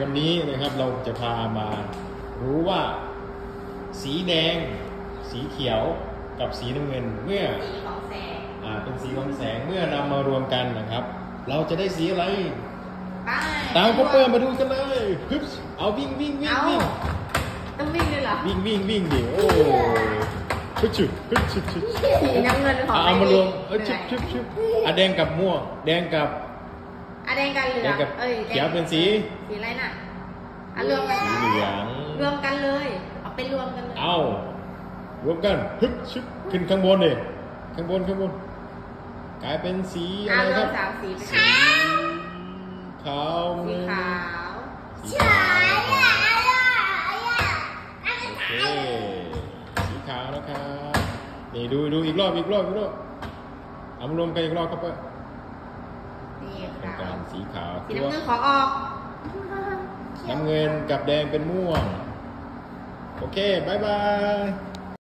วันนี้นะครับเราจะพามารู้ว่าสีแดง สีเขียวกับสีน้ำเงินเมื่อสีของแสงอ่าเป็นสีของแสงเมื่อนำมารวมกันนะครับ เราจะได้สีอะไรไปตามคอปเปอร์มาดูกันเลยฮึบเอาวิ่งวิ่งวิ่งเอาวิ่งต้องวิ่งด้วยเหรอวิ่งวิ่งวิ่งดิโอ้ฮึบชุบฮึบชุบชุบสีน้ำเงินของเอามารวมเอเอ้อชุบชุบชุบอะแดงกับม่วงแดงกับ อะแดงกันเหลืแดองกับเอ้ยแดงเขียวเป็นสีสีอะไรน่ะอะรวมกันสีเหลืองรวมกันเลยเอาไปรวมกันเลยเอารวมกันฮึบชุบขึ้นข้างบนดิข้างบนข้างบนกลายเป็นสีอะอะไรรควรับมสามสีเป็นสีขาวสีขาวสีขาวโอเคสีขาวนะครับนี่ดูดูอีกรอบอีกรอบอีกรอบเอามารวมกันอีกรอบครับเพื่อน นี่เป็นขาการวสีขาวสีน้ำเงินขอออก น้ำเงินกับแดงเป็นม่วง โอเคบายบาย